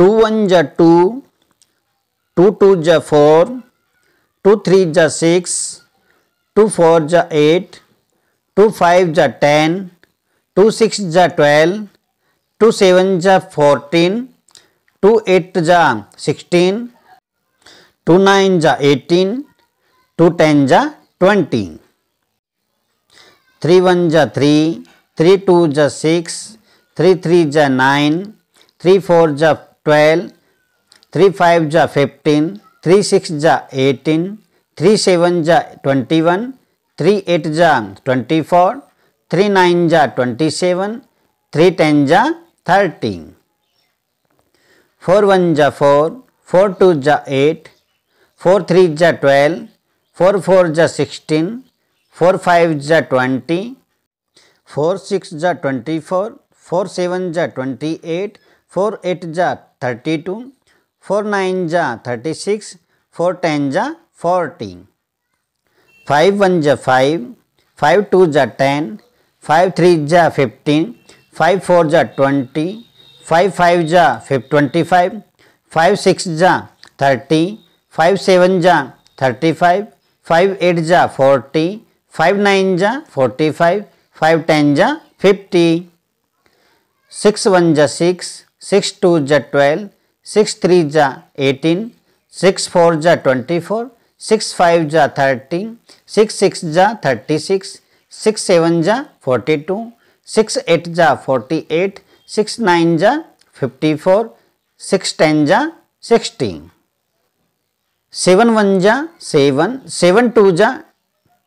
To one जा two two two जा four two three जा सिक्स टू फोर जा एट टू फाइव जा टेन टू सिक्स जा ट्वेल्व टू सेवन जा फोर्टीन टू एट जा सिक्सटीन टू नाइन जा एटीन टू टेन जा ट्वेंटी थ्री वन जा थ्री थ्री टू जा सिक्स थ्री थ्री जा नाइन थ्री फोर जा ट्वेल्व थ्री फाइव जा फिफ्टीन थ्री सिक्स जा एटीन थ्री सेवन जा ट्वेंटी वन थ्री एट जा ट्वेंटी फोर थ्री नाइन जा ट्वेंटी सेवन थ्री टेन जा थर्टीन फोर वन जा फोर फोर टू जा एट फोर थ्री जा ट्वेल्व फोर फोर जा सिक्सटीन फोर फाइव जा ट्वेंटी फोर सिक्स जा ट्वेंटी फोर फोर सेवन जा ट्वेंटी एट फोर एट जा थर्टी टू, फोर नाइन जा थर्टी सिक्स, फोर टेन जा fourteen. Five one जा five five two जा ten, five three जा fifteen, five four जा twenty, five five जा फिफ, ट्वेंटी फाइव फाइव सिक्स जा थर्टी, फाइव सेवन जा थर्टी फाइव फाइव एट जा फोर्टी, फाइव नाइन जा फोर्टी फाइव फाइव टेन जा फिफ्टी। सिक्स वन जा सिक्स सिक्स टू जा ट्वेल्व, सिक्स थ्री जा एटीन, सिक्स फोर जा ट्वेंटी फोर, सिक्स फाइव जा थर्टीन, सिक्स सिक्स जा थर्टी सिक्स सिक्स सेवन जा फोर्टी टू, सिक्स एट जा forty eight, six nine जा fifty four, six ten जा sixteen. Seven one जा seven seven two जा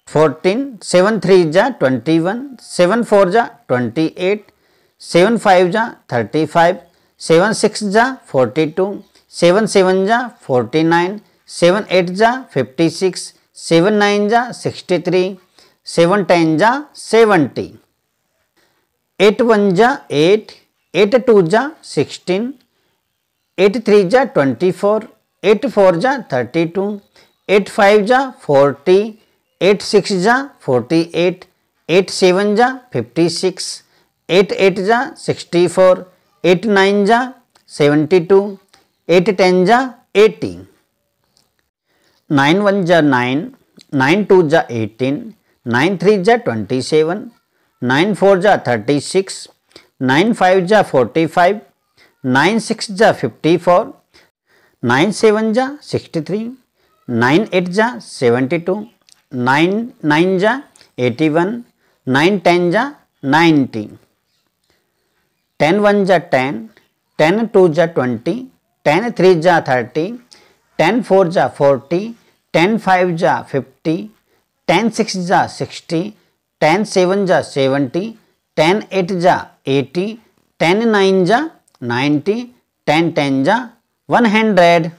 fourteen, seven three जा twenty one, seven four जा twenty eight, seven five जा thirty five seven six जा, forty two, seven seven जा, forty nine, seven eight जा, fifty six, seven nine जा, sixty three, seven ten जा seventy eight one जा, eight eight two जा, sixteen, eight three जा, twenty four, eight four जा, thirty two, eight five जा, forty, eight six जा, forty eight eight seven जा, fifty six, eight eight जा, sixty four eight nine जा seventy two, eight ten जा eighty nine one जा nine nine two जा eighteen, nine three जा twenty seven, nine four जा thirty six, nine five जा forty five, nine six जा fifty four, nine seven जा sixty three, nine eight जा seventy two, nine nine जा eighty one, nine ten जा ninety ten one जा ten ten two जा twenty, ten three जा thirty, ten four जा forty, ten five जा fifty, ten six जा सिक्सटी, टेन सेवन जा सेवेंटी, टेन एट जा एटी, टेन नाइन जा नाइन्टी टेन टेन जा वन हंड्रेड।